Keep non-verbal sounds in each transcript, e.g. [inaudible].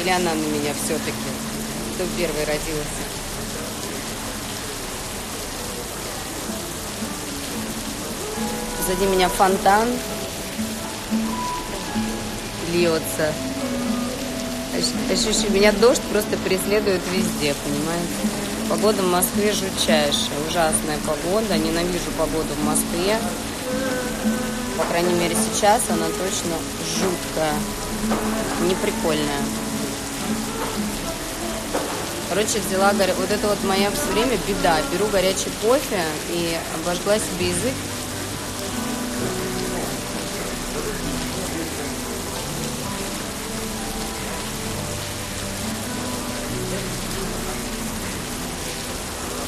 Или она на меня все-таки? Кто первый родился? Сзади меня фонтан льется. Ощущение, меня дождь просто преследует везде, понимаете? Погода в Москве жутчайшая, ужасная погода. Ненавижу погоду в Москве. По крайней мере, сейчас она точно жуткая, неприкольная. Короче, взяла, вот это вот моя все время беда. Беру горячий кофе и обожгла себе язык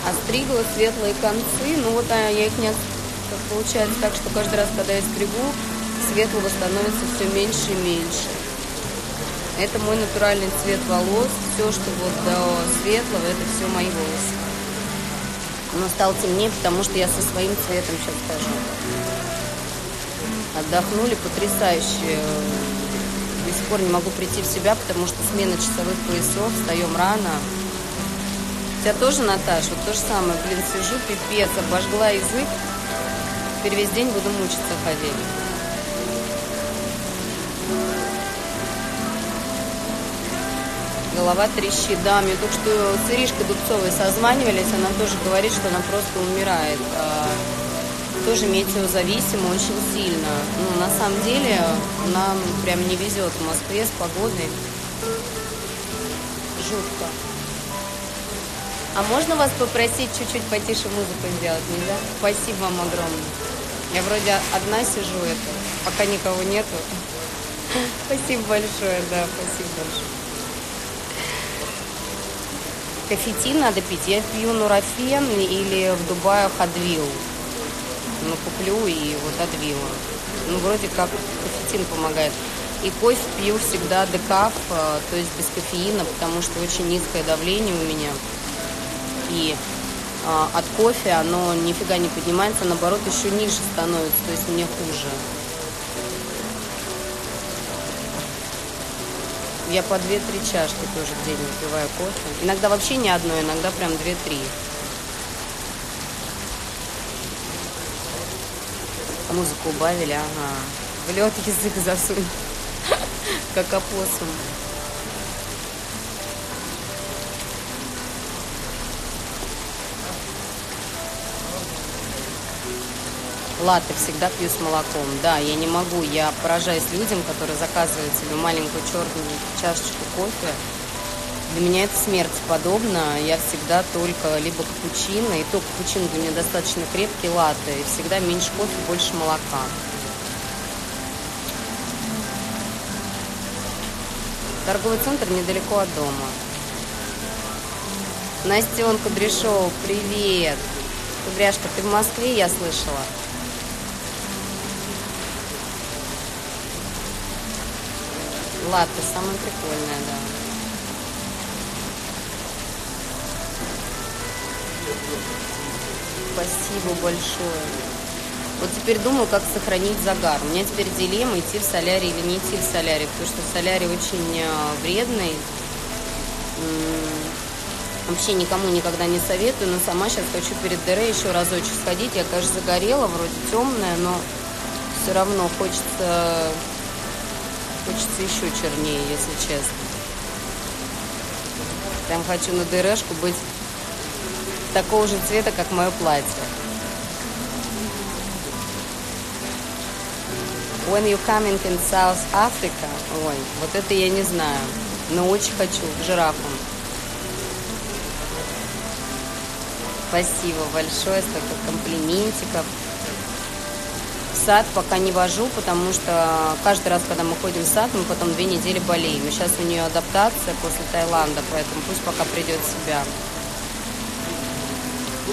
остригла светлые концы. Ну вот а я их не получается так, что каждый раз, когда я стригу, светлого становится все меньше и меньше. Это мой натуральный цвет волос. Все, что вот до светлого, это все мои волосы. Но стал темнее, потому что я со своим цветом сейчас хожу. Отдохнули потрясающе. До сих пор не могу прийти в себя, потому что смена часовых поясов, встаем рано тебя тоже, Наташа, вот то же самое. Блин, сижу, пипец, обожгла язык. Теперь весь день буду мучиться ходить. Голова трещит. Да, мне только что с Иришкой Дубцовой созванивались, она тоже говорит, что она просто умирает. А, тоже метеозависима очень сильно. Ну, на самом деле, нам прям не везет в Москве с погодой. Жутко. А можно вас попросить чуть-чуть потише музыку сделать, нельзя? Спасибо вам огромное. Я вроде одна сижу, это, пока никого нету. [laughs] Спасибо большое, да, спасибо большое. Кофетин надо пить. Я пью нурофен или в Дубае хадвил. Ну, куплю и вот адвил. Ну, вроде как кофетин помогает. И кофе пью всегда декаф, э, то есть без кофеина, потому что очень низкое давление у меня и а, от кофе оно нифига не поднимается, наоборот, еще ниже становится, то есть мне хуже. Я по 2-3 чашки тоже в день выпиваю кофе. Иногда вообще не одно, иногда прям 2-3. Музыку убавили, ага. В лед язык засунь, [laughs] как опоссум. Латте всегда пью с молоком. Да, я не могу. Я поражаюсь людям, которые заказывают себе маленькую черную чашечку кофе. Для меня это смерть подобно. Я всегда только либо капучино, и то капучино для меня достаточно крепкий латте. И всегда меньше кофе, больше молока. Торговый центр недалеко от дома. Настен Кудряшов, привет! Кудряшка, ты в Москве, я слышала? Латте самое прикольное, да. Спасибо большое. Вот теперь думаю, как сохранить загар. У меня теперь дилемма, идти в солярий или не идти в солярий, потому что солярий очень э, вредный. Вообще никому никогда не советую, но сама сейчас хочу перед ДР еще разочек сходить. Я, конечно, загорела, вроде темная, но все равно хочется Хочется еще чернее, если честно. Прям хочу на ДРшку быть такого же цвета, как мое платье. When you coming in South Africa, ой, вот это я не знаю, но очень хочу, к жирафам. Спасибо большое, столько комплиментиков сад пока не вожу, потому что каждый раз, когда мы ходим в сад, мы потом две недели болеем. Сейчас у нее адаптация после Таиланда, поэтому пусть пока придет в себя.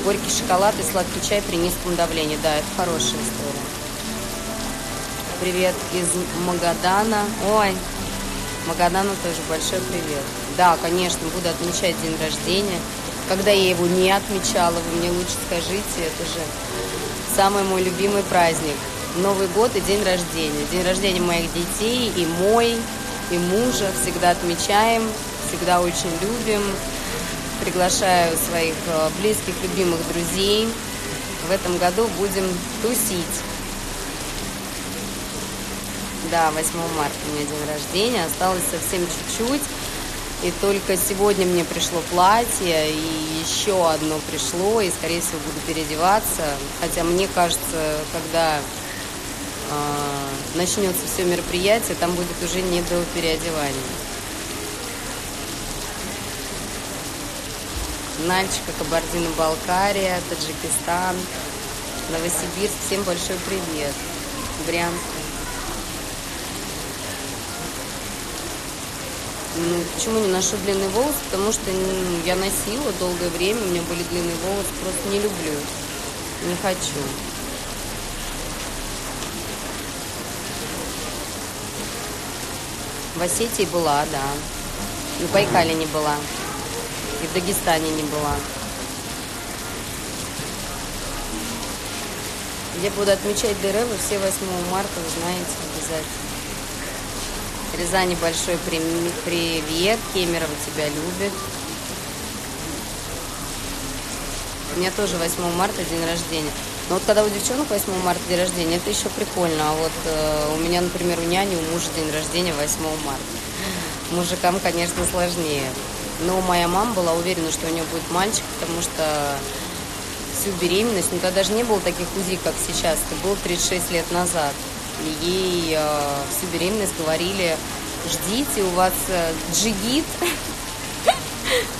Горький шоколад и сладкий чай при низком давлении. Да, это хорошая история. Привет из Магадана. Ой, Магадану тоже большой привет. Да, конечно, буду отмечать день рождения. Когда я его не отмечала, вы мне лучше скажите, это же самый мой любимый праздник. Новый год и день рождения. День рождения моих детей и мой. и мужа. Всегда отмечаем, всегда очень любим. Приглашаю своих э, близких, любимых друзей. В этом году будем тусить. Да, 8 марта у меня день рождения. Осталось совсем чуть-чуть. И только сегодня мне пришло платье, и еще одно пришло, и, скорее всего, буду переодеваться. Хотя мне кажется, когда начнется все мероприятие, там будет уже не до переодевания. Нальчика, Кабардино-Балкария, Таджикистан, Новосибирск. Всем большой привет. Брянск. Ну, почему не ношу длинный волос? Потому что ну, я носила долгое время, у меня были длинные волосы, просто не люблю, не хочу. В Осетии была, да. В Байкале не была. И в Дагестане не была. Я буду отмечать ДР, вы все 8 марта, вы знаете, обязательно. Рязани большой привет. Кемерово тебя любит. У меня тоже 8 марта день рождения. Но вот когда у девчонок 8 марта день рождения, это еще прикольно. А вот э, у меня, например, у няни, у мужа день рождения 8 марта. Мужикам, конечно, сложнее. Но моя мама была уверена, что у нее будет мальчик, потому что всю беременность, ну тогда даже не было таких УЗИ, как сейчас, это было 36 лет назад. И ей э, всю беременность говорили, ждите, у вас э, джигит. [laughs]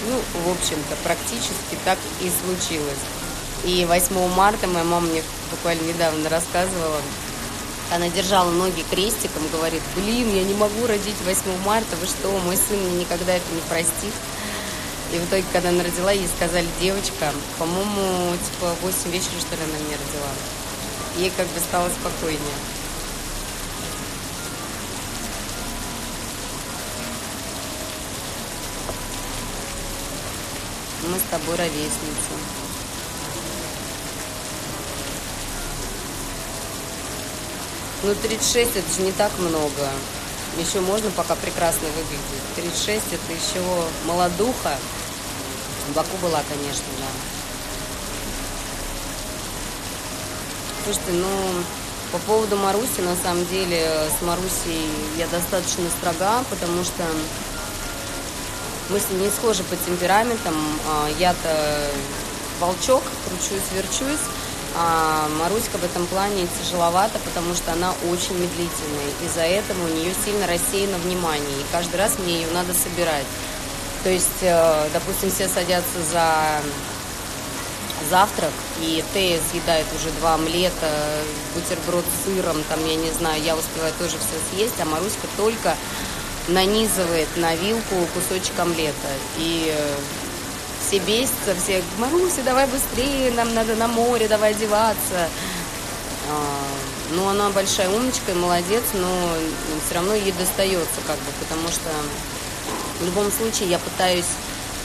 Ну, в общем-то, практически так и случилось. И 8 марта моя мама мне буквально недавно рассказывала, она держала ноги крестиком, говорит, блин, я не могу родить 8 марта, вы что, мой сын никогда это не простит. И в итоге, когда она родила, ей сказали, девочка, по-моему, типа 8 вечера, что ли, она мне родила. Ей как бы стало спокойнее. Мы с тобой ровесницы. Ну, 36 это же не так много. Еще можно пока прекрасно выглядеть. 36 это еще молодуха. В Баку была, конечно, да. Слушайте, ну, по поводу Маруси, на самом деле, с Марусей я достаточно строга, потому что мы с ней не схожи по темпераментам. А, я-то волчок, кручусь, верчусь. А Маруська в этом плане тяжеловато, потому что она очень медлительная. Из-за этого у нее сильно рассеяно внимание. И каждый раз мне ее надо собирать. То есть, э, допустим, все садятся за завтрак, и Тея съедает уже два омлета, бутерброд с сыром, там, я не знаю, я успеваю тоже все съесть, а Маруська только нанизывает на вилку кусочек омлета. И э, все бесятся, все, Маруся, давай быстрее, нам надо на море, давай одеваться. А, ну, она большая умничка и молодец, но все равно ей достается, как бы, потому что в любом случае я пытаюсь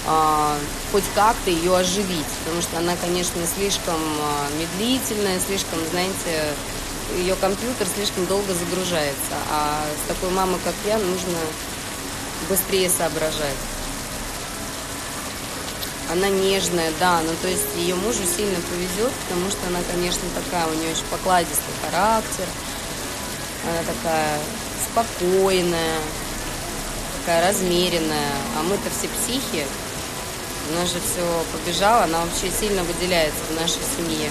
а, хоть как-то ее оживить, потому что она, конечно, слишком а, медлительная, слишком, знаете, ее компьютер слишком долго загружается, а с такой мамой, как я, нужно быстрее соображать. Она нежная, да, ну то есть ее мужу сильно повезет, потому что она, конечно, такая, у нее очень покладистый характер, она такая спокойная, такая размеренная, а мы-то все психи, у нас же все побежало, она вообще сильно выделяется в нашей семье.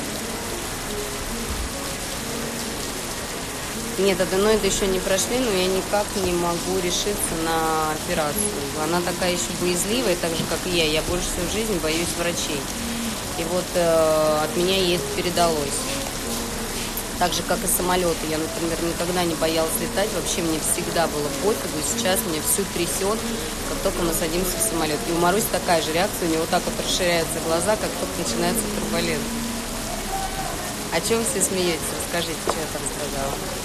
Нет, аденоиды еще не прошли, но я никак не могу решиться на операцию. Она такая еще боязливая, так же, как и я. Я больше всю жизнь боюсь врачей. И вот э, от меня ей это передалось. Так же, как и самолеты. Я, например, никогда не боялась летать. Вообще мне всегда было пофигу. Сейчас меня всю трясет, как только мы садимся в самолет. И у Маруси такая же реакция. У нее вот так вот расширяются глаза, как только начинается турбулент. О чем все смеетесь? Расскажите, что я там сказала.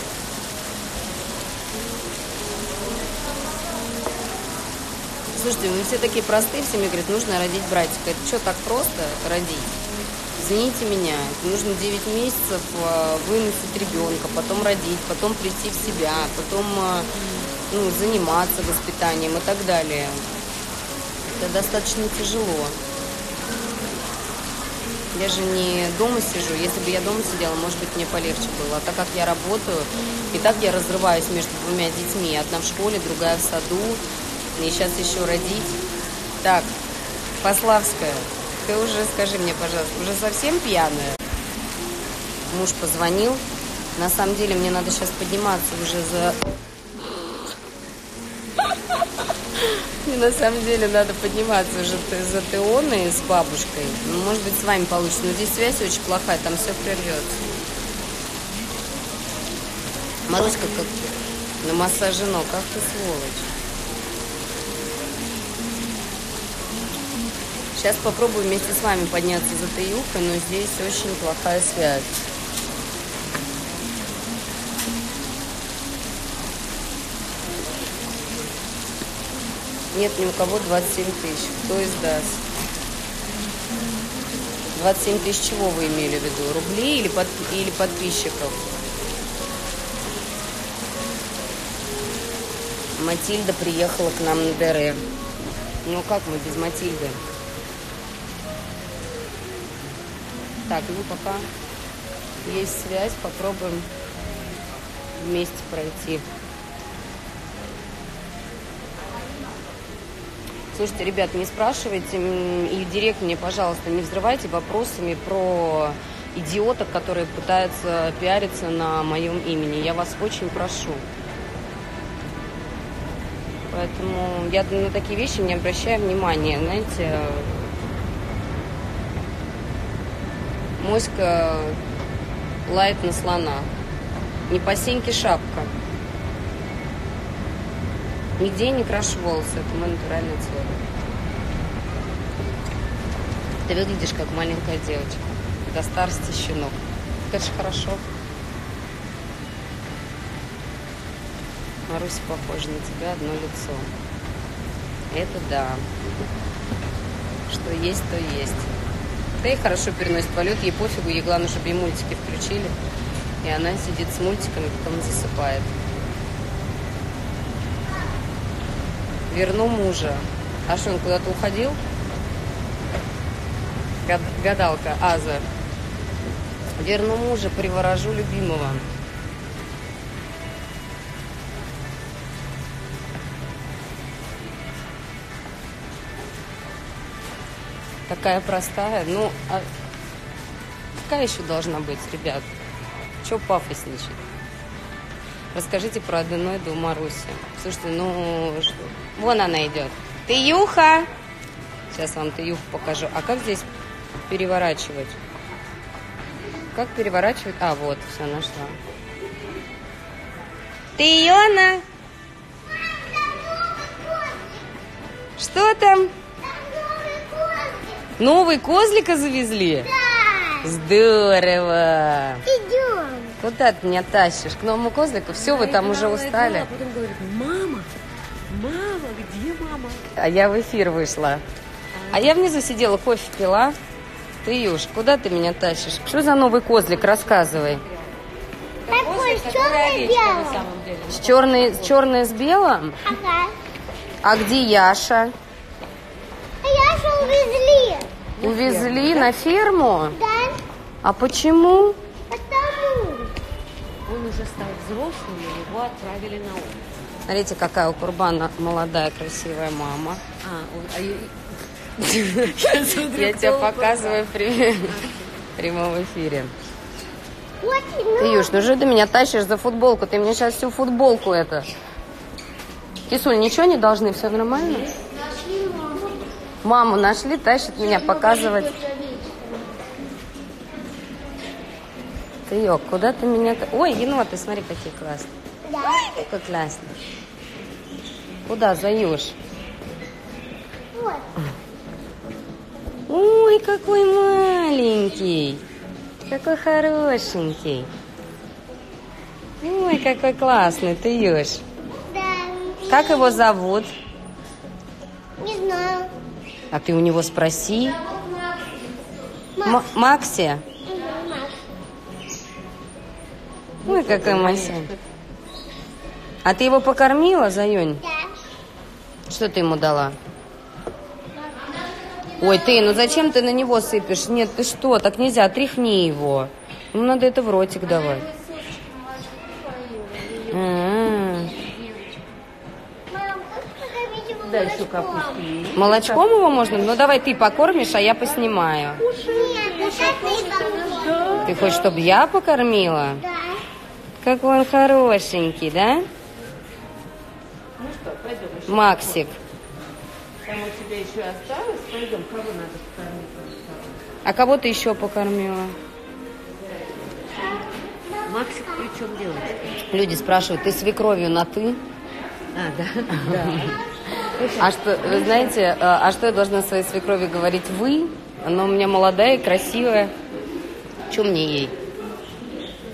Слушайте, вы все такие простые, все мне говорят, нужно родить братика. Это что, так просто родить? Извините меня, нужно 9 месяцев э, выносить ребенка, потом родить, потом прийти в себя, потом э, ну, заниматься воспитанием и так далее. Это достаточно тяжело. Я же не дома сижу. Если бы я дома сидела, может быть, мне полегче было. А так как я работаю, и так я разрываюсь между двумя детьми. Одна в школе, другая в саду. И сейчас еще родить. Так, Пославская, ты уже скажи мне, пожалуйста, уже совсем пьяная? Муж позвонил. На самом деле мне надо сейчас подниматься уже за Мне на самом деле надо подниматься уже за Теоной с бабушкой. Ну, может быть, с вами получится. Но здесь связь очень плохая, там все прервется. Маруська как на массаже ног. Ах ты сволочь. Сейчас попробую вместе с вами подняться за Таюхой, но здесь очень плохая связь. Нет ни у кого 27 тысяч. Кто издаст? 27 тысяч чего вы имели в виду? Рублей или, под, или подписчиков? Матильда приехала к нам на ДР. Ну как мы без Матильды? Так, ну пока есть связь, попробуем вместе пройти. Слушайте, ребят, не спрашивайте и директ мне, пожалуйста, не взрывайте вопросами про идиотов, которые пытаются пиариться на моем имени. Я вас очень прошу. Поэтому я на такие вещи не обращаю внимания. Знаете, моська лает на слона. Не по сеньке шапка. Нигде не крашу волосы, это мой натуральный цвет. Ты выглядишь как маленькая девочка. До старости щенок. Это же хорошо. Маруся похожа на тебя одно лицо. Это да. Что есть, то есть. Да и хорошо переносит полет, ей пофигу, ей главное, чтобы ей мультики включили. И она сидит с мультиками, потом засыпает. верну мужа. А что, он куда-то уходил? Гадалка, Аза. Верну мужа, приворожу любимого. Такая простая. Ну, а какая еще должна быть, ребят? Че пафосничать? Расскажите про аденоиду Маруси. Слушайте, ну, вон она идет. Ты Юха! Сейчас вам ты Юху покажу. А как здесь переворачивать? Как переворачивать? А, вот, все, нашла. Ты Йона? Что там? Новый козлика завезли? Да. Здорово. Куда ты меня тащишь? К новому козлику? Все, вы там уже устали. А потом говорит, мама, мама, где мама? А я в эфир вышла. А, я внизу сидела, кофе пила. Ты, Юж, куда ты меня тащишь? Что за новый козлик? Рассказывай. Такой с черной. С черной, черной с белым? Ага. А где Яша? А Яшу увезли. Увезли на ферму? Да. А почему? Он уже стал взрослым, и его отправили на улицу. Смотрите, какая у Курбана молодая, красивая мама. А, он, а я... Я тебе показываю в прямом эфире. Ты, Юж, ну же ты меня тащишь за футболку. Ты мне сейчас всю футболку это... Кисуль, ничего не должны? Все нормально? Маму нашли, тащит меня показывать. Ты, Йок, куда ты меня... Ой, еноты, смотри, какие классные. Да. Ой, какой классный. Куда заюшь? Вот. Ой, какой маленький. Какой хорошенький. Ой, какой классный ты ешь. Да. Как его зовут? А ты у него спроси. М- Макси? Ой, какой Мася. А ты его покормила, Заюнь? Да. Что ты ему дала? Ой, ты, ну зачем ты на него сыпешь? Нет, ты что, так нельзя, тряхни его. Ну, надо это в ротик давать. М. Мам, как покормить его Да, еще молочком? капусту есть. Молочком его можно? Ну, давай ты покормишь, а я поснимаю. Нет, ну ты? Ты хочешь, чтобы я покормила? Да. Какой он хорошенький, да? Ну что, пойдем еще. Максик. Там у тебя еще осталось? Пойдем, кого надо покормить? А кого ты еще покормила? Максик причем девочка? Люди спрашивают, ты свекровью на ты? А, да, [laughs] да. А что, вы знаете, а а что я должна своей свекрови говорить вы? Она у меня молодая и красивая. Чем мне ей?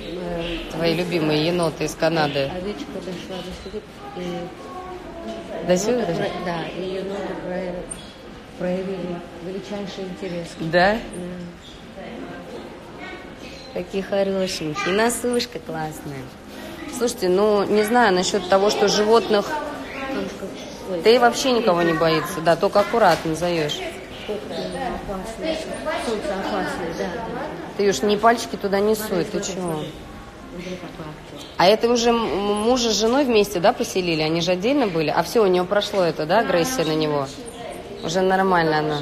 Э, Твои любимые еноты из Канады. Овечка дошла до сюда, и До сюда? про- Да, и еноты про- проявили величайший интерес. Да? Да. Какие хорошенькие. И Насушка классная. Слушайте, ну, не знаю насчет того, что животных... Ой, Ты вообще никого не боится, да, только аккуратно да. Ты уж не пальчики туда не суй, ты чего? А это уже мужа с женой вместе, да, поселили? Они же отдельно были? А все, у нее прошло это, да, агрессия на него? Уже нормально она.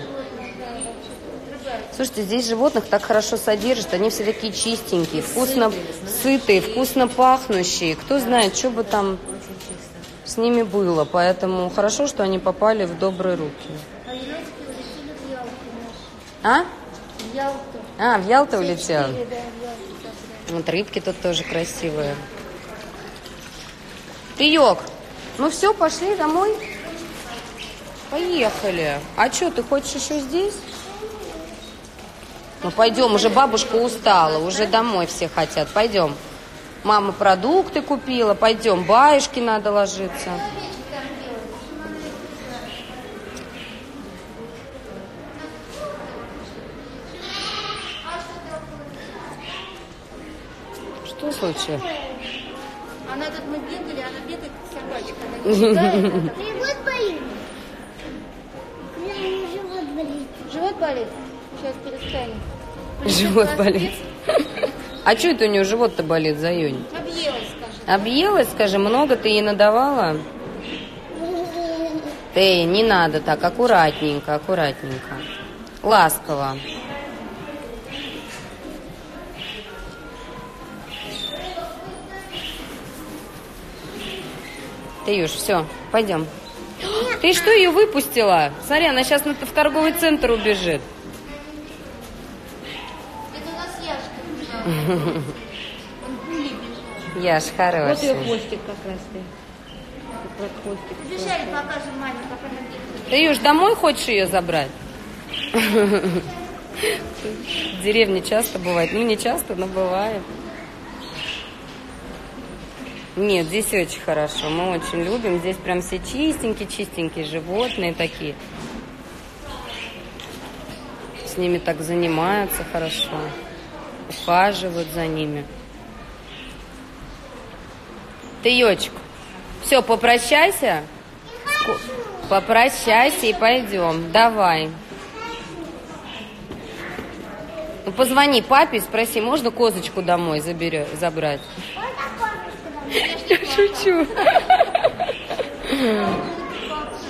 Слушайте, здесь животных так хорошо содержат, они все такие чистенькие, вкусно сытые, вкусно пахнущие. Кто знает, что бы там с ними было. Поэтому хорошо, что они попали в добрые руки. А? А, в Ялту улетел? Вот рыбки тут тоже красивые. Ты, Йог, ну все, пошли домой. Поехали. А что, ты хочешь еще здесь? Ну пойдем, уже бабушка устала, уже домой все хотят. Пойдем. Мама продукты купила, пойдем, баюшки надо ложиться. Что случилось? Она тут мы бегали, она бегает, собачка. Она не Живот болит. У меня живот болит. Живот болит? Сейчас перестанет. Живот болит. А что это у нее живот-то болит, Заюнь? Объелась, скажет. Объелась, скажи, много ты ей надавала? [laughs] Ты, не надо так, аккуратненько, аккуратненько. Ласково. Ты, Юж, все, пойдем. [gasps] Ты что ее выпустила? Смотри, она сейчас в торговый центр убежит. Яшка бежала. Он пули бежал. Я ж Вот ее хвостик как раз ты. Вот хвостик. Покажем маме, как она бегает. Ты, Юж, домой хочешь ее забрать? В деревне часто бывает. Ну, не часто, но бывает. Нет, здесь очень хорошо. Мы очень любим. Здесь прям все чистенькие-чистенькие животные такие. С ними так занимаются хорошо. Ухаживают за ними. Ты, Йочек, все, попрощайся. Попрощайся и пойдем. Давай. Ну, позвони папе и спроси, можно козочку домой забере- забрать? Я шучу.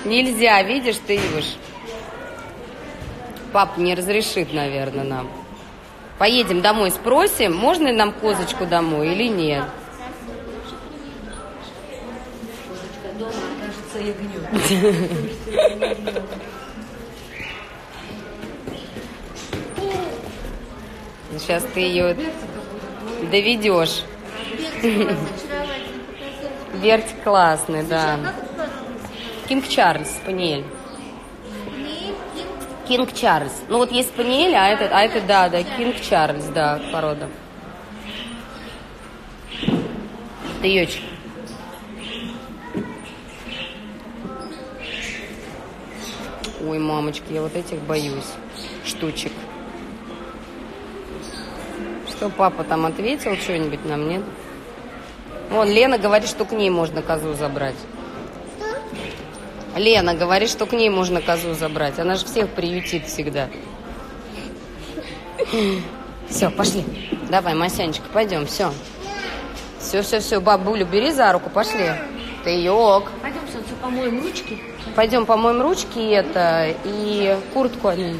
Нельзя, видишь, ты Юж. Пап не разрешит, наверное, нам. Поедем домой, спросим, можно ли нам козочку домой или нет. [laughs] Сейчас ты ее доведешь. [laughs] Верть классный, да. Кинг Чарльз, спаниель. Кинг, Чарльз. Ну вот есть спаниель, а этот, а это, да, да, Кинг Чарльз, да, порода. Даечек. Ой, мамочки, я вот этих боюсь. Штучек. Что папа там ответил что-нибудь нам, нет? Вон, Лена говорит, что к ней можно козу забрать. Лена говорит, что к ней можно козу забрать. Она же всех приютит всегда. Все, пошли. Давай, Масянечка, пойдем, все. Все, все, все, бабулю бери за руку, пошли. Ты ок. Пойдем, солнце, помоем ручки. Пойдем помоем ручки и это, и куртку они.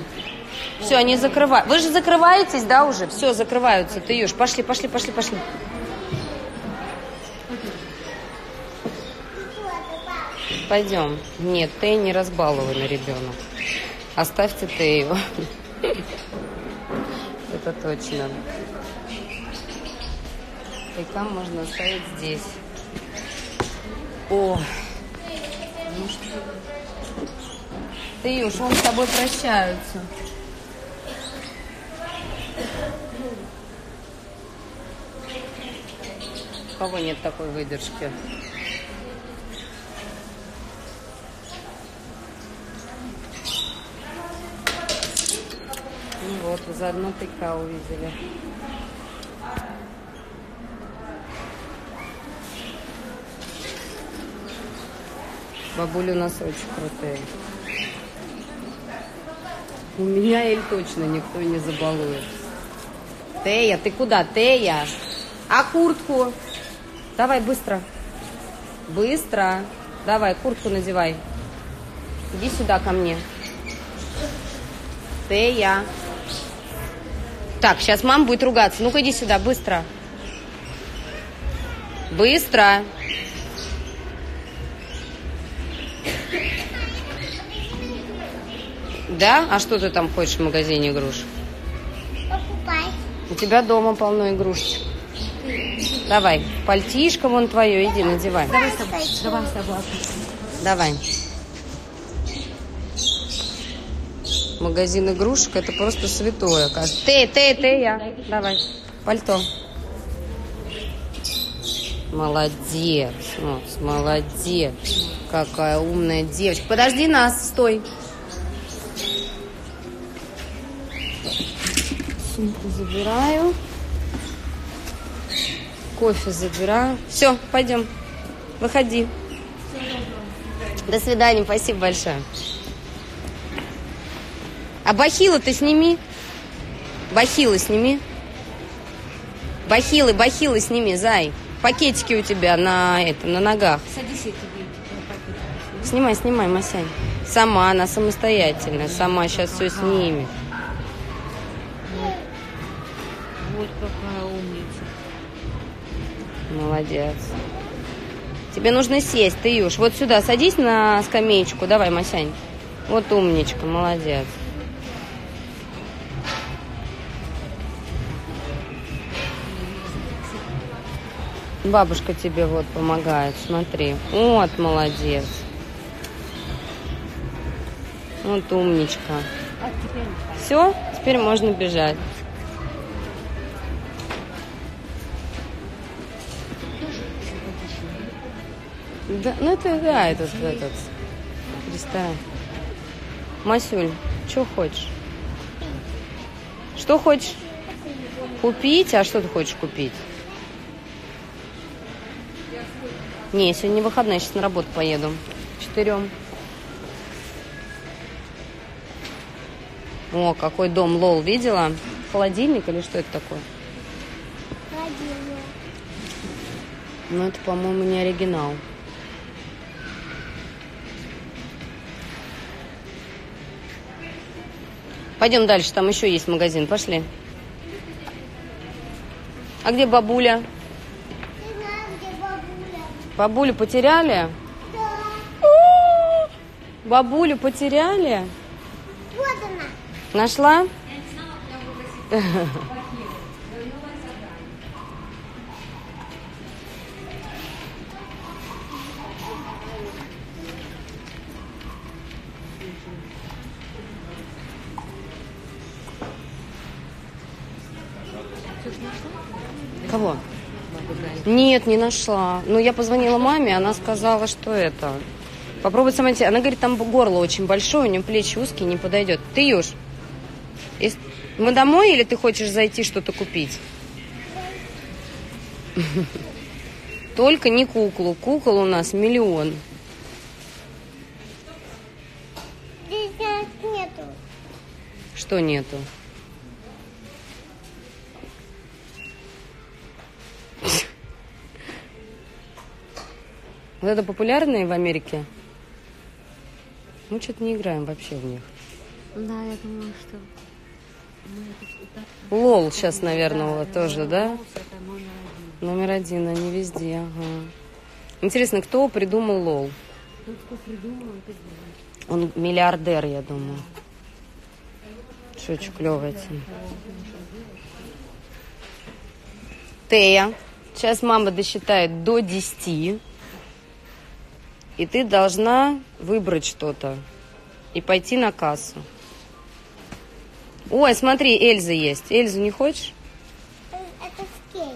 Все, они закрывают. Вы же закрываетесь, да, уже? Все, закрываются. Ты ешь. Пошли, пошли, пошли, пошли. Пойдем. Нет, ты не разбалованный ребенок. Оставьте ты. Это точно. Пайкам можно оставить здесь. О, ну? Ты уж он с тобой прощаются. У кого нет такой выдержки? Ну вот, заодно тыка увидели. Бабули у нас очень крутые. У меня Эль точно никто не забалует. Тея, ты куда? Тея? А куртку? Давай быстро. Быстро. Давай, куртку надевай. Иди сюда ко мне. Тея. Так, сейчас мама будет ругаться. Ну-ка иди сюда, быстро. Быстро. Да? А что ты там хочешь в магазине игрушек? Покупай. У тебя дома полно игрушек. Давай, пальтишко вон твое, иди, надевай. Давай с тобой. Давай. Давай. Магазин игрушек это просто святое. оказывается. Ты, ты, ты, я. Давай. Пальто. Молодец. Вот, молодец. Какая умная девочка. Подожди нас, стой. Сумку забираю. Кофе забираю. Все, пойдем. Выходи. До свидания, спасибо большое. А бахилы ты сними. Бахилы сними. Бахилы, бахилы сними, зай. Пакетики у тебя на этом, на ногах. Садись, я тебе. Снимай, снимай, Масянь. Сама, она самостоятельная. Сама сейчас все снимет. Вот какая умница. Молодец. Тебе нужно сесть, ты юж. Вот сюда садись на скамеечку. Давай, Масянь. Вот умничка, молодец. Бабушка тебе вот помогает, смотри. Вот, молодец. Вот умничка. Все, теперь можно бежать. Да, ну это да, этот, этот ресторан. Масюль, что хочешь? Что хочешь? Купить? А что ты хочешь купить? Не, сегодня не выходной, сейчас на работу поеду. Четырем. О, какой дом Лол видела? Холодильник или что это такое? Холодильник. Ну, это, по-моему, не оригинал. Пойдем дальше, там еще есть магазин. Пошли. А где бабуля? Ты знаешь, где бабуля? Бабулю потеряли? Да. Бабулю потеряли? Вот она. Нашла? Кого? [laughs] Нет, не нашла. Ну, я позвонила маме, она сказала, что это. Попробуй сама найти. Она говорит, там горло очень большое, у нее плечи узкие, не подойдет. Ты, Юж, мы домой или ты хочешь зайти что-то купить? [laughs] Только не куклу. Кукол у нас миллион. Здесь нет- нету. Что нету? Вот это популярные в Америке? Мы что-то не играем вообще в них. Да, я думаю, что Лол сейчас, наверное, Да, тоже, да? Номер один. Они везде, ага. Интересно, кто придумал лол? Тот, кто придумал, это. Он миллиардер, я думаю. Очень клевая тема. Тея, сейчас мама досчитает до 10. И ты должна выбрать что-то и пойти на кассу. Ой, смотри, Эльза есть. Эльзу не хочешь? Это скейт.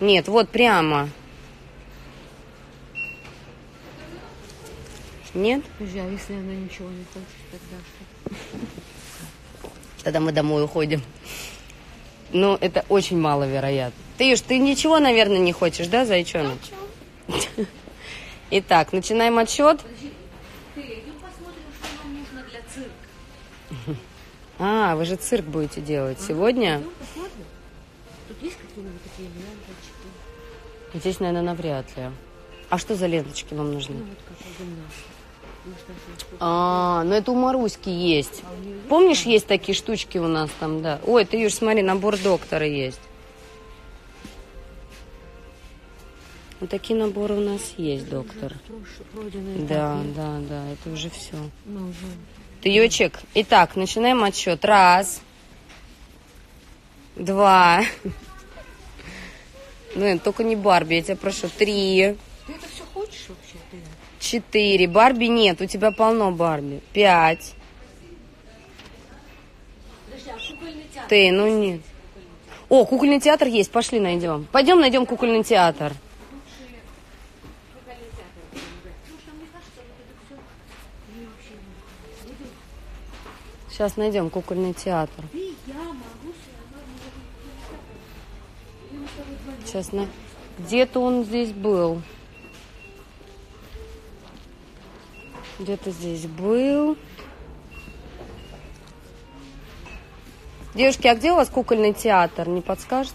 Нет, вот прямо. Нет? Подожди, а если она ничего не хочет, тогда что? Тогда мы домой уходим. Ну, это очень маловероятно. Ты, Юж, ты ничего, наверное, не хочешь, да, зайчонок? [laughs] Итак, начинаем отсчет. Цирка. А, вы же цирк будете делать сегодня? Посмотрим. Тут есть какие-нибудь такие ленточки? Здесь, наверное, навряд ли. А что за ленточки вам нужны? Ну, вот как А, ну это у Маруськи есть. Помнишь, есть такие штучки у нас там, да? Ой, ты, Юж, смотри, набор доктора есть. Вот такие наборы у нас есть, доктор. Да, да, да, это уже все. Тыечек. Итак, начинаем отсчет. Раз. Два. Ну, только не Барби, я тебя прошу. Три. Ты это все хочешь вообще? Ты? Четыре. Барби нет, у тебя полно Барби. Пять. Подожди, а кукольный театр? Ты, ну нет. О, кукольный театр есть, пошли найдем. Пойдем найдем кукольный театр. Кукольный театр. Потому что мне кажется, вот это все... Мы вообще не будем. Сейчас найдем кукольный театр. Сейчас на... Где-то он здесь был. Где-то здесь был. Девушки, а где у вас кукольный театр? Не подскажете?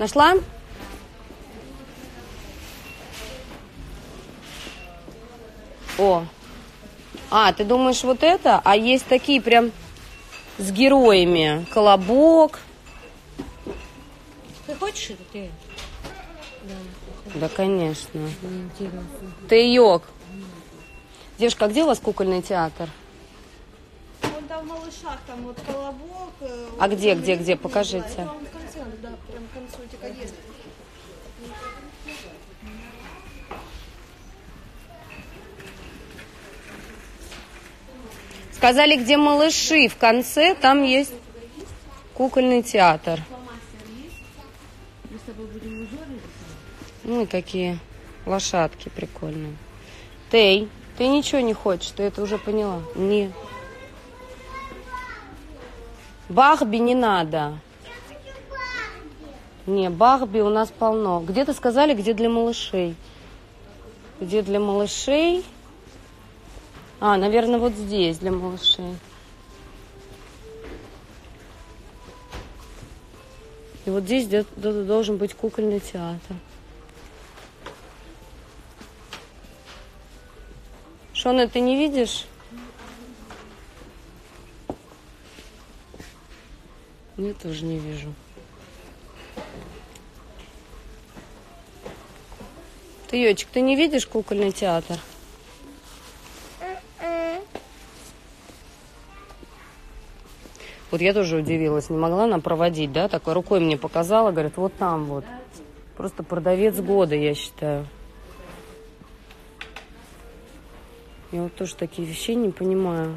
Нашла? О. А, ты думаешь вот это? А есть такие прям с героями. Колобок. Ты хочешь это? Ты? Да, конечно. Мне интересно. Ты йог. Девушка, а где у вас кукольный театр? Вон там в малышах, там вот колобок. э, А вот где, там где, где? Покажите. Это вам в конце, да, прям к концу этих Сказали, где малыши. В конце там есть кукольный театр. Ну и какие лошадки прикольные. Тей, ты ничего не хочешь, ты это уже поняла? Не. Бахби не надо. Не, Бахби у нас полно. Где-то сказали, где для малышей. Где для малышей? А, наверное, вот здесь для малышей. И вот здесь должен быть кукольный театр. Шона, ты не видишь? Я тоже не вижу. Ты, Йочек, ты не видишь кукольный театр? Вот я тоже удивилась, не могла она проводить, да, такой рукой мне показала, говорит, вот там вот. Просто продавец года, я считаю. Я вот тоже такие вещи не понимаю.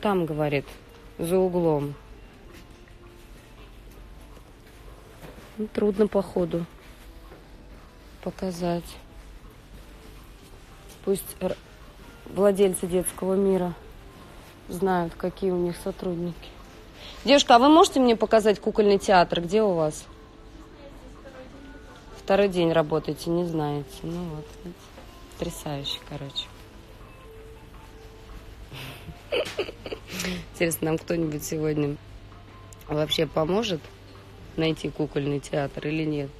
Там, говорит, за углом. Ну, трудно, походу, показать. Пусть владельцы детского мира знают, какие у них сотрудники. Девушка, а вы можете мне показать кукольный театр? Где у вас? Второй день работаете, не знаете. Ну вот, потрясающе, короче. Интересно, нам кто-нибудь сегодня вообще поможет найти кукольный театр или нет?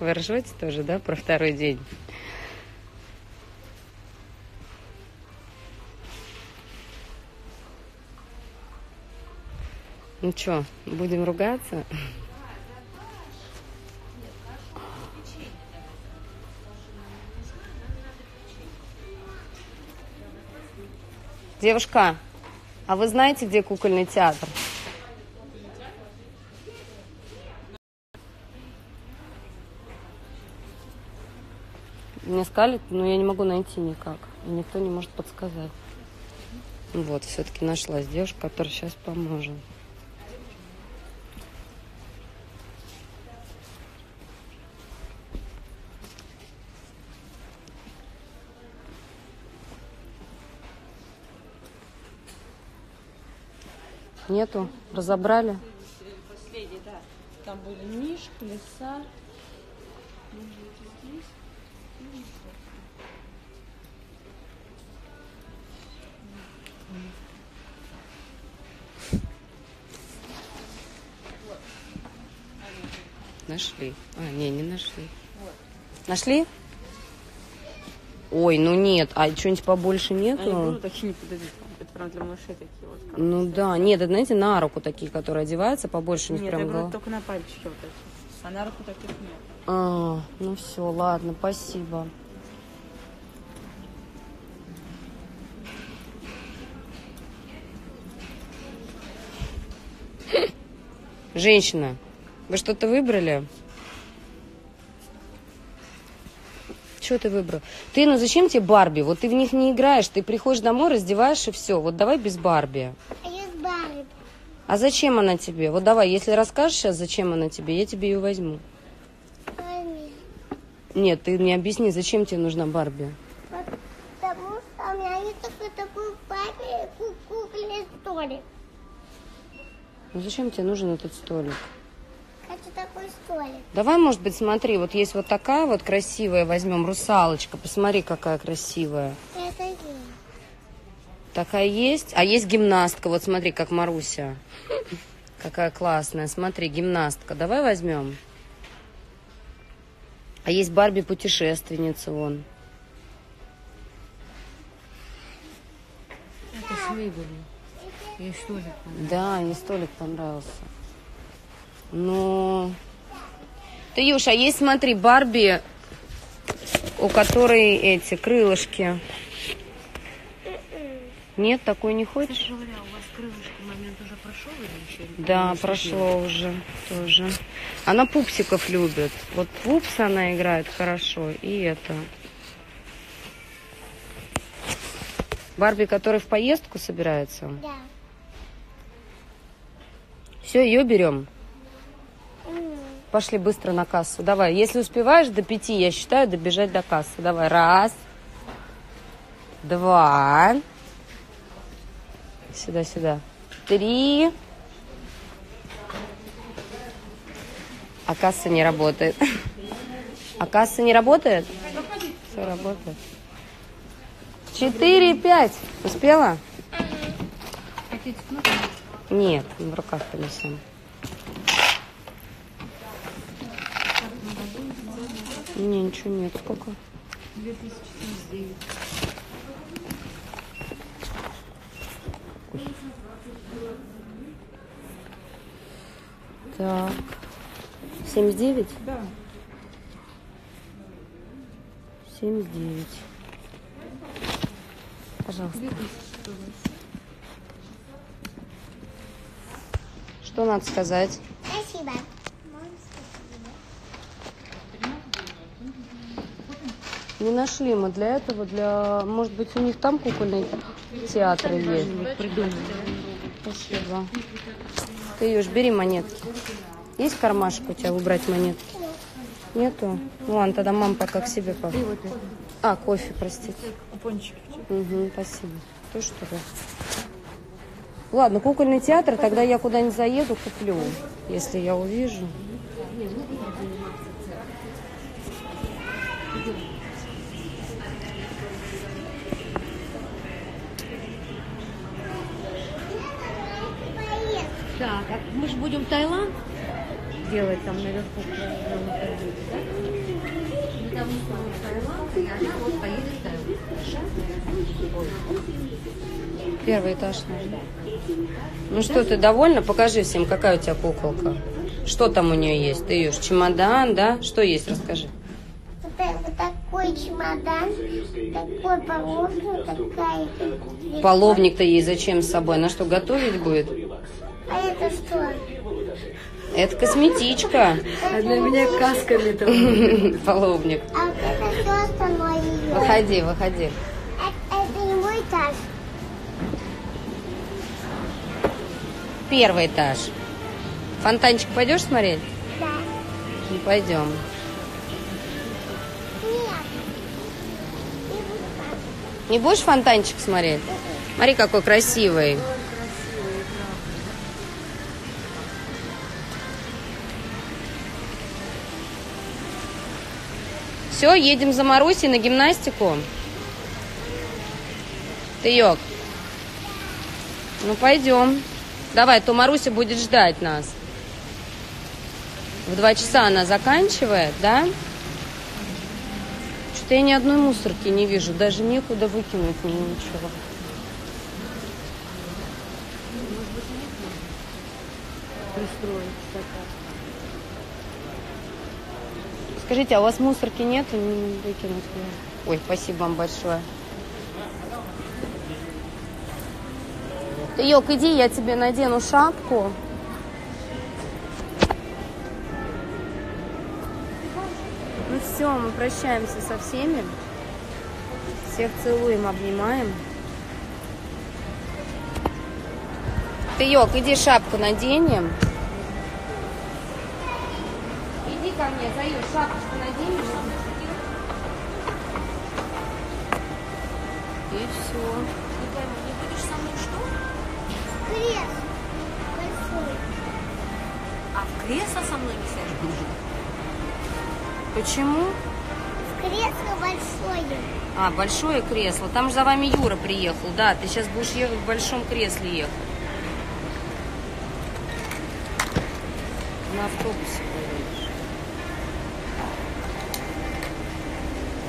Вы ржете тоже, да, про второй день? Ну что, будем ругаться? Девушка, а вы знаете, где кукольный театр? Мне сказали, но я не могу найти никак. И никто не может подсказать. Вот, все-таки нашлась девушка, которая сейчас поможет. Нету? Разобрали? Последний, да. Там были мишка, леса. Нашли. А, не, не нашли. Нашли? Ой, ну нет. А что-нибудь побольше нету? Они будут такие не подойдут. Это прям для малышей такие вот. как- Ну да, нет, это, знаете, на руку такие, которые одеваются побольше, у них Нет, прям я говорю голова. только на пальчике вот эти. А на руку таких нет. А, ну все, ладно, спасибо. Женщина, вы что-то выбрали? Что ты выбрал? Ты, ну зачем тебе Барби? Вот ты в них не играешь, ты приходишь домой, раздеваешь и все. Вот давай без Барби. А я с Барби. А зачем она тебе? Вот давай, если расскажешь сейчас, зачем она тебе, я тебе ее возьму. Возьми. Нет, ты мне объясни, зачем тебе нужна Барби? Потому что у меня есть такой, такой ку- кукольный столик. Ну зачем тебе нужен этот столик? Столик. Давай, может быть, смотри, вот есть вот такая вот красивая, возьмем русалочка, посмотри, какая красивая. Это есть. Такая есть, а есть гимнастка, вот смотри, как Маруся. Какая классная, смотри, гимнастка. Давай возьмем. А есть Барби путешественница вон. Это с мебелью. И столик. Да, мне столик понравился. Ну, ты, Юша, а есть, смотри, Барби, у которой эти крылышки. Нет, такой не хочешь? Говоря, у вас крылышки момент уже прошел или еще? Да, прошло уже тоже. Она пупсиков любит. Вот пупс она играет хорошо. И это. Барби, который в поездку собирается. Да. Все, ее берем. Пошли быстро на кассу. Давай, если успеваешь до пяти, я считаю, добежать до кассы. Давай, раз, два, сюда, сюда, три. А касса не работает. [laughs] А касса не работает? Все работает. Четыре, пять. Успела? Нет, в руках понесем. Не, ничего нет. Сколько? Ой. Так. 79? Да. 79. Пожалуйста. Что надо сказать? Спасибо. Не нашли мы для этого, для... Может быть, у них там кукольный театр есть. Спасибо. Ты, Юж, бери монетки. Есть кармашек у тебя убрать монетки? Нету? Ну ладно, тогда мама пока к себе пап. А, кофе, простите. Купончики. Угу, спасибо. То что ли? Ладно, кукольный театр, тогда я куда-нибудь заеду, куплю, если я увижу. Так, а мы же будем в Таиланд делать там наверху. Мы там в Таиланд, и она вот поедет в Таиланд. Первый этаж нужно. Ну что, ты довольна? Покажи всем, какая у тебя куколка. Что там у нее есть? Ты ее чемодан, да? Что есть, расскажи. Вот, та- вот такой чемодан, такой полоска, такая. Половник-то ей зачем с собой? Она что, готовить будет? А это что? Это косметичка. А для меня касками там. [laughs] Половник. А это. Выходи, выходи. Это, это не мой этаж. Первый этаж. Фонтанчик пойдешь смотреть? Да. Ну, пойдем. Нет. Не будешь фонтанчик смотреть? Смотри, какой красивый. Все, едем за Марусей на гимнастику. Ты йог. Ну, пойдем. Давай, то Маруся будет ждать нас. В два часа она заканчивает, да? Что-то я ни одной мусорки не вижу, даже некуда выкинуть мне ничего. Скажите, а у вас мусорки нет? Не выкинуть? Ой, спасибо вам большое. Йок, иди, я тебе надену шапку. Ну все, мы прощаемся со всеми. Всех целуем, обнимаем. Ты, Йок, иди шапку наденем. Иди ко мне, Заюш, шапочку наденешь. И все. Не пойму, не будешь со мной что? Крест. Большой. А в кресло со мной не сядешь? Почему? Кресло большое. А, большое кресло. Там же за вами Юра приехал. Да, ты сейчас будешь ехать в большом кресле ехать. На автобусе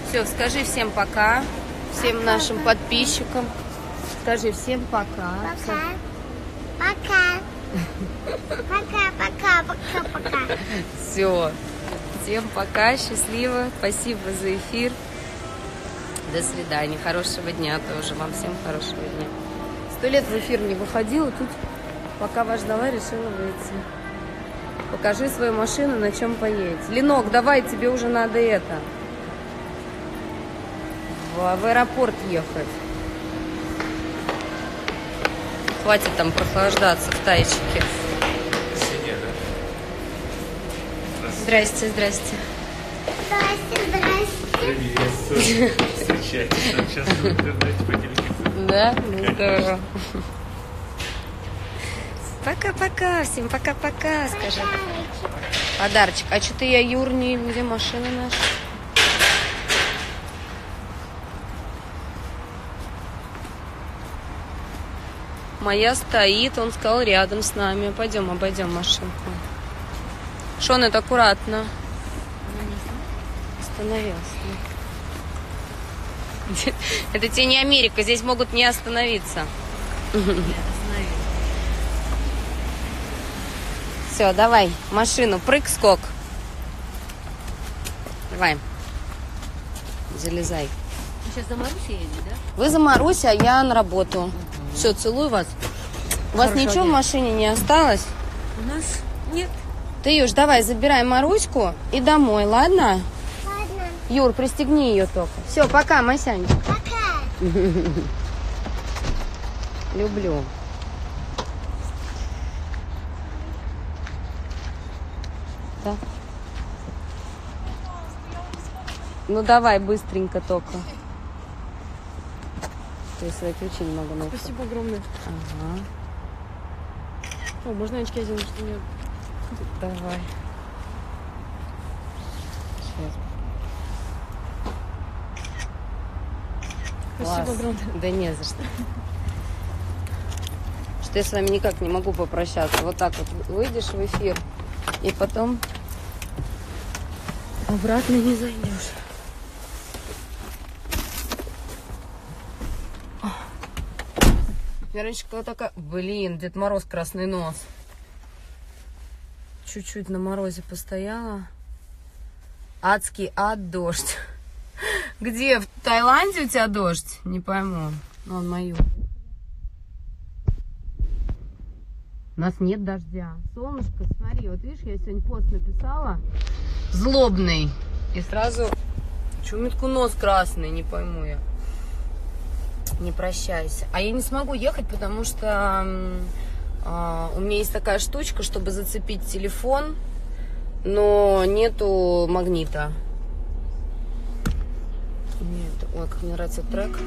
Все, скажи всем пока. Всем нашим подписчикам. Скажи всем пока. Пока. Пока. Пока, пока, пока, пока. Все. Всем пока, счастливо. Спасибо за эфир. До свидания. Хорошего дня тоже. Вам всем хорошего дня. Сто лет в эфир не выходила. Тут, пока вас ждала, решила выйти. Покажи свою машину, на чем поедете. Ленок, давай, тебе уже надо это. В, в аэропорт ехать. Хватит там прохлаждаться в тайчике. Здрасте, здрасте. Здрасте, здрасте. Встречайтесь там сейчас в интернете по телефону. Да? Ну, здорово. Пока-пока, всем пока-пока, скажи. Подарочек. А что-то я Юр не где машина наша? Моя стоит, он сказал рядом с нами. Пойдем, обойдем машинку. Шон, это аккуратно. Остановился. [laughs] Это тебе не Америка, здесь могут не остановиться. [laughs] Все, давай, машину, прыг-скок. Давай. Залезай. Сейчас за Марусей едет, да? Вы за Марусь, а я на работу. Все, целую вас. У вас Хорошего ничего в дня. машине не осталось? У нас нет. Ты, Юж, давай, забирай Маруську и домой, ладно? Ладно, Юр, пристегни ее только. Все, пока, Масянечка. пока. [laughs] Люблю. Да. Ну давай, быстренько только. То есть свои ключи немного найти. Спасибо огромное. Ага, О, можно очки одену, что нет? давай. Сейчас. Спасибо Класс. огромное. Да не за что. Что я с вами никак не могу попрощаться. Вот так вот выйдешь в эфир, и потом обратно не зайдешь. Когда такая... Блин, Дед Мороз красный нос. Чуть-чуть на морозе постояла. Адский ад, дождь. [laughs] Где? В Таиланде у тебя дождь? Не пойму. Он мою. У нас нет дождя. Солнышко, смотри, вот видишь, я сегодня пост написала. Злобный. И сразу чумитку нос красный, не пойму я. Не прощайся. А я не смогу ехать, потому что а, у меня есть такая штучка, чтобы зацепить телефон, но нету магнита. Нет, ой, как мне нравится трек.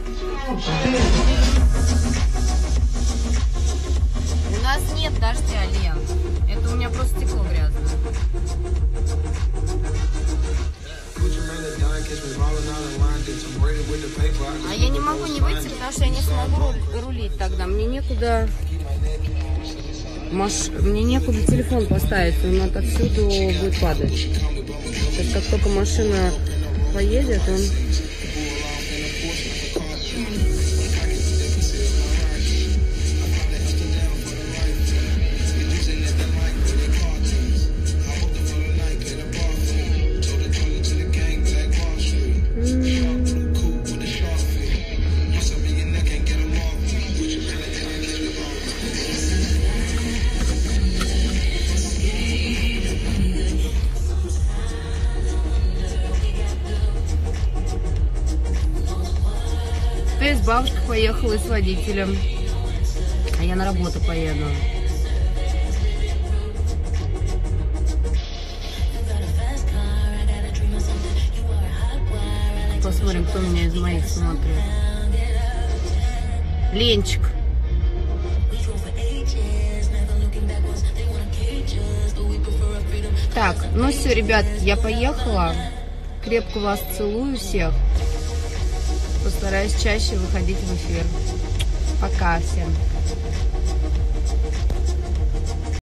У нас нет дождя, Лен. Это у меня просто стекло грязное. А я не могу не выйти, потому что я не смогу ру- рулить тогда. Мне некуда... Маш... Мне некуда телефон поставить, он отовсюду будет падать. То есть как только машина поедет, он... водителем, а я на работу поеду. Посмотрим, кто меня из моих смотрит. Ленчик. Так, ну все, ребят, я поехала. Крепко вас целую всех. Постараюсь чаще выходить в эфир. Пока всем.